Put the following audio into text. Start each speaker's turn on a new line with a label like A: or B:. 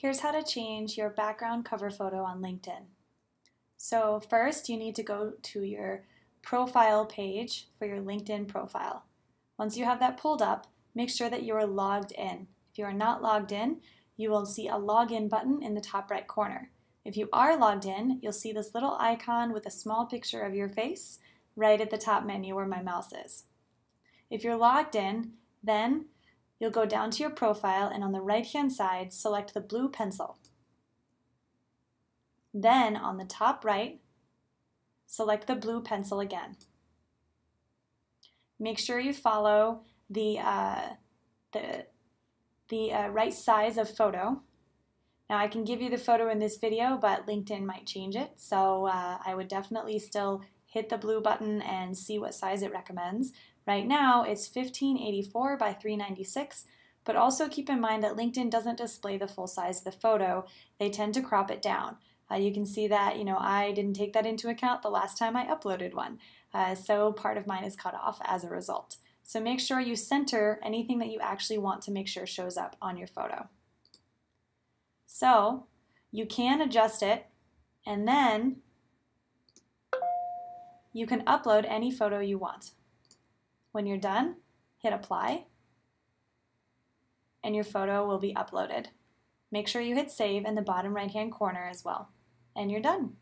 A: Here's how to change your background cover photo on LinkedIn. So first you need to go to your profile page for your LinkedIn profile. Once you have that pulled up, make sure that you are logged in. If you are not logged in, you will see a login button in the top right corner. If you are logged in, you'll see this little icon with a small picture of your face right at the top menu where my mouse is. If you're logged in, then you'll go down to your profile and on the right hand side, select the blue pencil. Then on the top right, select the blue pencil again. Make sure you follow the, uh, the, the uh, right size of photo. Now I can give you the photo in this video, but LinkedIn might change it, so uh, I would definitely still hit the blue button and see what size it recommends. Right now, it's 1584 by 396, but also keep in mind that LinkedIn doesn't display the full size of the photo. They tend to crop it down. Uh, you can see that, you know, I didn't take that into account the last time I uploaded one. Uh, so part of mine is cut off as a result. So make sure you center anything that you actually want to make sure shows up on your photo. So you can adjust it and then you can upload any photo you want. When you're done, hit apply and your photo will be uploaded. Make sure you hit save in the bottom right hand corner as well. And you're done.